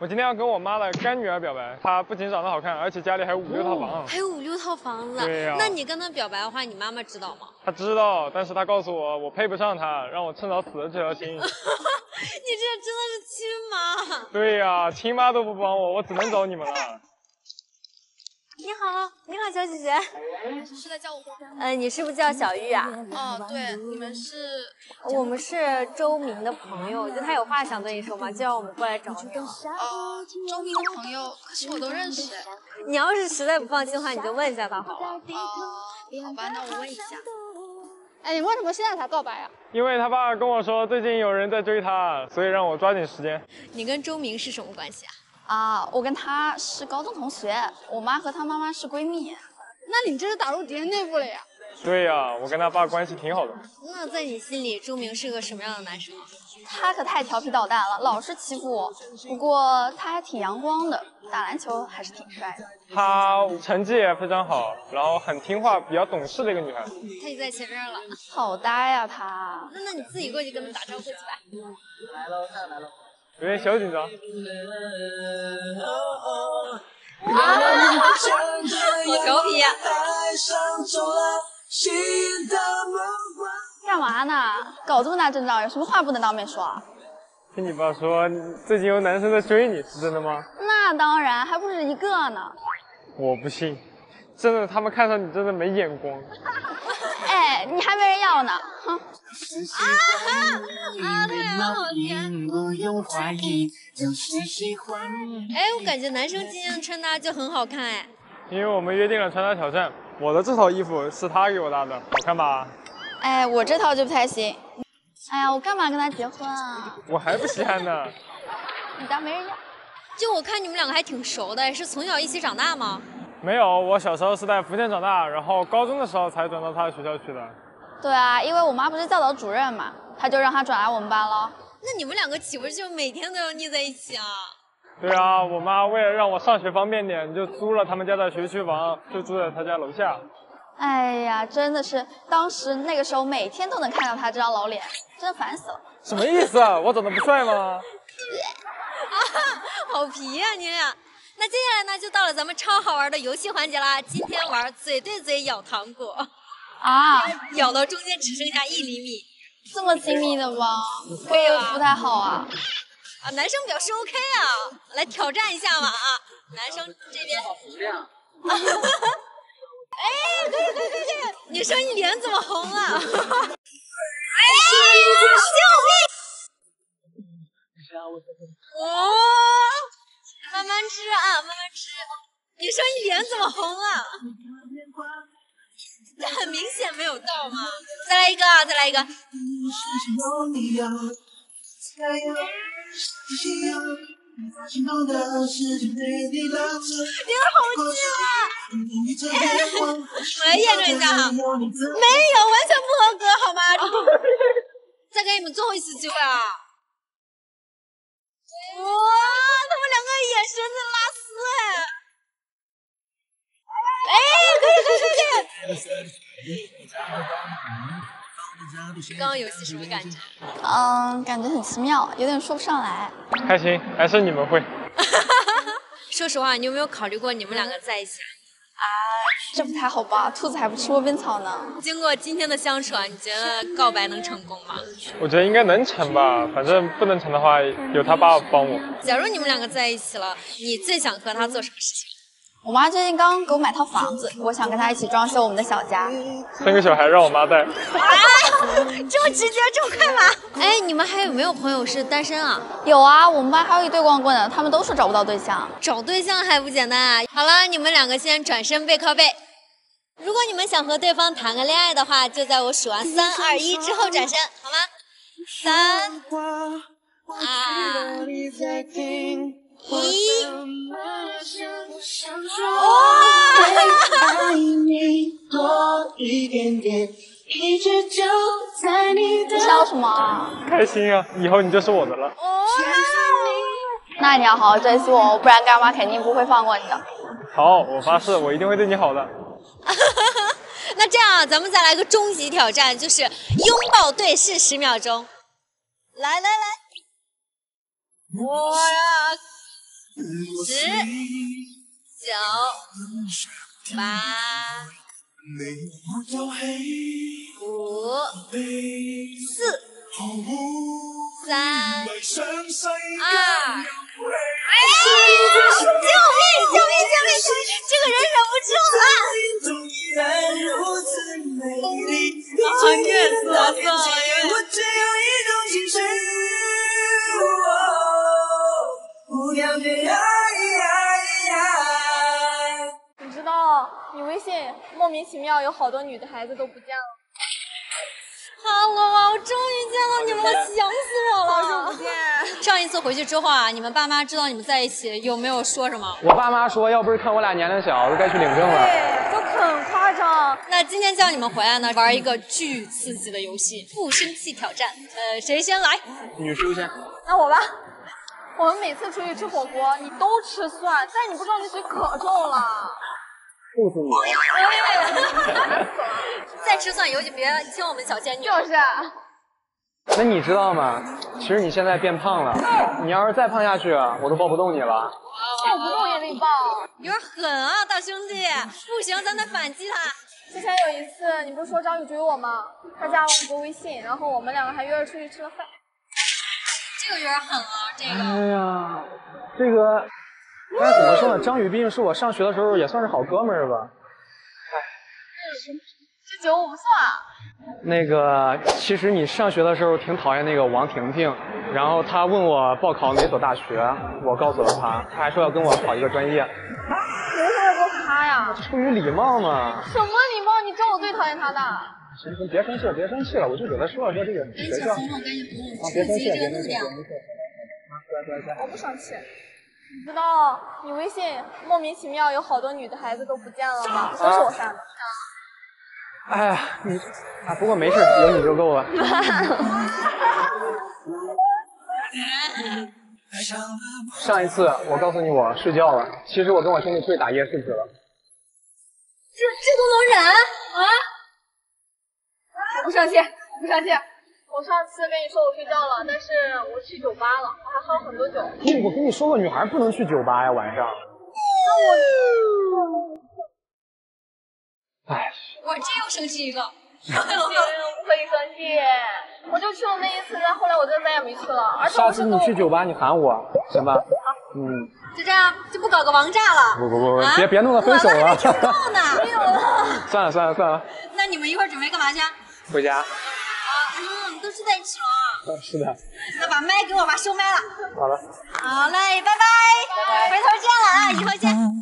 我今天要跟我妈的干女儿表白，她不仅长得好看，而且家里还有五六套房。还有五六套房子。对呀。那你跟她表白的话，你妈妈知道吗？她知道，但是她告诉我，我配不上她，让我趁早死了这条心。你这真的是亲妈？对呀，亲妈都不帮我，我只能找你们了。你好，你好，小姐姐，是在叫我吗？嗯，你是不是叫小玉啊？哦，对，你们是？我们是周明的朋友，就他有话想对你说嘛，就让我们过来找你。哦，周明的朋友，可是我都认识。你要是实在不放心的话，你就问一下他好了。哦，好吧，那我问一下。哎，你为什么现在才告白啊？因为他爸跟我说最近有人在追他，所以让我抓紧时间。你跟周明是什么关系啊？啊，我跟他是高中同学，我妈和他妈妈是闺蜜。那你这是打入敌人内部了呀？对呀，我跟他爸关系挺好的。那在你心里，朱明是个什么样的男生？他可太调皮捣蛋了，老是欺负我。不过他还挺阳光的，打篮球还是挺帅的。他成绩也非常好，然后很听话，比较懂事的一个女孩子。他就在前面了。好呆呀他。那那你自己过去跟他打招呼去吧。来喽，上来喽。有点小紧张。好调皮。干嘛呢？搞这么大阵仗，有什么话不能当面说啊？听你爸说，最近有男生在追你，是真的吗？那当然，还不止一个呢。我不信，真的，他们看上你真的没眼光。哎，你还没人要呢，哼！啊啊！太阳好甜。哎，我感觉男生今天的穿搭就很好看哎。因为我们约定了穿搭挑战，我的这套衣服是他给我搭的，好看吧？哎，我这套就不太行。哎呀，我干嘛跟他结婚啊？我还不稀罕呢。你家没人要？就我看你们两个还挺熟的，是从小一起长大吗？没有，我小时候是在福建长大，然后高中的时候才转到他的学校去的。对啊，因为我妈不是教导主任嘛，他就让他转来我们班了。那你们两个岂不是就每天都要腻在一起啊？对啊，我妈为了让我上学方便点，就租了他们家的学区房，就住在他家楼下。哎呀，真的是，当时那个时候每天都能看到他这张老脸，真的烦死了。什么意思啊？我长得不帅吗？啊，好皮呀你俩！那接下来呢，就到了咱们超好玩的游戏环节啦。今天玩嘴对嘴咬糖果，啊，咬到中间只剩下一厘米，这么亲密的吗？可以不太好啊。啊，男生表示 OK 啊，来挑战一下嘛啊！男生这边，哎，可以可以可以可以！女生你脸怎么红了？哎，救命！哦，慢慢吃啊，慢慢吃。你说你脸怎么红了？这很明显没有到嘛？再来一个，再来一个。你好近啊！我来验证一下哈，没有，完全不合格，好吗？再给你们最后一次机会啊！哇，他们两个眼神在拉丝哎！哎，可以可以可以。刚刚游戏什么感觉？嗯，感觉很奇妙，有点说不上来。开心，还是你们会。说实话，你有没有考虑过你们两个在一起？啊，这不太好吧？兔子还不吃窝边草呢。经过今天的相处啊，你觉得告白能成功吗？我觉得应该能成吧，反正不能成的话，有他爸帮我。假如你们两个在一起了，你最想和他做什么事情？我妈最近刚给我买套房子，我想跟她一起装修我们的小家。生个小孩让我妈带。啊，这么直接，这么快吗？哎，你们还有没有朋友是单身啊？有啊，我们班还有一对光棍呢，他们都说找不到对象。找对象还不简单啊？好了，你们两个先转身背靠背。如果你们想和对方谈个恋爱的话，就在我数完三二一之后转身，好吗？三二一，笑什么？开心啊！以后你就是我的了。那你要好好珍惜我，不然干妈肯定不会放过你的。好，我发誓，我一定会对你好的。那这样，咱们再来个终极挑战，就是拥抱对视十秒钟。来来来，我呀。十、九、八、五、四、三、二。救命！救命！救命！这个人你微信莫名其妙有好多女的孩子都不见了。Hello 啊，我终于见到你们了，想死我了！好久不见。上一次回去之后啊，你们爸妈知道你们在一起，有没有说什么？我爸妈说，要不是看我俩年龄小，都该去领证了。对，就很夸张。那今天叫你们回来呢，玩一个巨刺激的游戏——不生气挑战。呃，谁先来？女士优先。那我吧，我们每次出去吃火锅，你都吃蒜，但你不知道你嘴可重了。告诉你，再吃蒜油就别亲我们小仙女。就是，那你知道吗？其实你现在变胖了，你要是再胖下去，我都抱不动你了。抱不动也得抱。有点狠啊，大兄弟！不行，咱得反击他。之前有一次，你不是说张宇追我吗？他加了我个微信，然后我们两个还约着出去吃了饭。这个有点狠啊，这个。哎呀，这个该怎么说呢？张宇毕竟是我上学的时候也算是好哥们儿吧。哎这酒我不算。那个，其实你上学的时候挺讨厌那个王婷婷，然后她问我报考哪所大学，我告诉了她，她还说要跟我考一个专业。你为什么要说他呀？出于礼貌嘛。什么礼貌？你知道我最讨厌她的。行行，别生气了，别生气了，我就给她说了说这个学校。啊，别生气了，别生气了，别生气了。啊，乖乖乖。我不生气。你知道你微信莫名其妙有好多女的孩子都不见了吗？都是我删的。哎呀，你啊，不过没事，有你就够了。上一次我告诉你我睡觉了，其实我跟我兄弟出去打夜市去了。这这都能忍啊？我不生气，我不生气。我上次跟你说我睡觉了，但是我去酒吧了，我还喝了很多酒。不，我跟你说过，女孩不能去酒吧呀，晚上。那我，哎，我这又生气一个。不可以生气，我就去了那一次，但后来我就再也没去了。而且下次我是你去酒吧，你喊我，行吧？好嗯，就这样，就不搞个王炸了？不不不，啊别别弄得分手了还没呢。没有了。算了算了算了，那你们一会儿准备干嘛去？啊，回家。是的，你了啊？嗯，是的。那把麦给我吧，收麦了。好了。好嘞，拜拜。拜拜，回头见了啊，以后见。